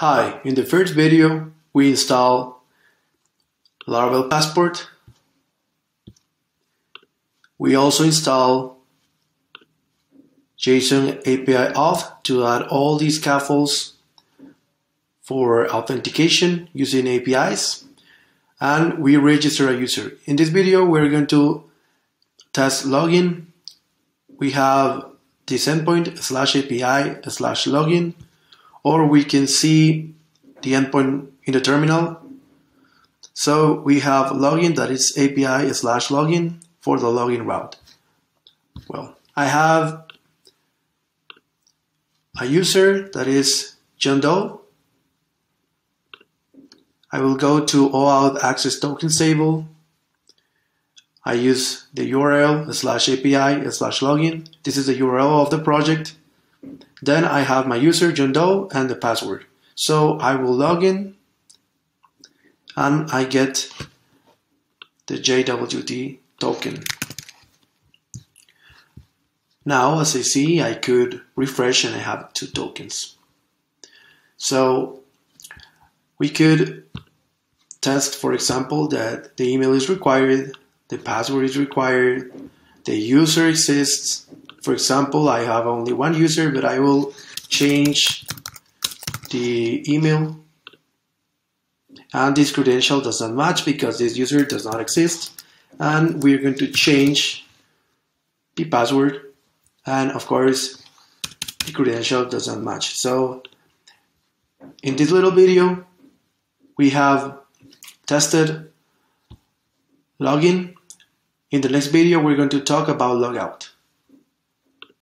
Hi, in the first video we install Laravel Passport. We also install JSON API auth to add all these scaffolds for authentication using APIs and we register a user. In this video we're going to test login. We have this endpoint slash API slash login or we can see the endpoint in the terminal. So we have login that is API slash login for the login route. Well, I have a user that is John Doe. I will go to OAuth access tokens table. I use the URL slash API slash login. This is the URL of the project. Then I have my user, John Doe, and the password. So I will log in and I get the JWT token. Now, as I see, I could refresh and I have two tokens. So we could test, for example, that the email is required, the password is required, the user exists, for example, I have only one user, but I will change the email. And this credential does not match because this user does not exist. And we're going to change the password. And of course the credential does not match. So in this little video we have tested login. In the next video we're going to talk about logout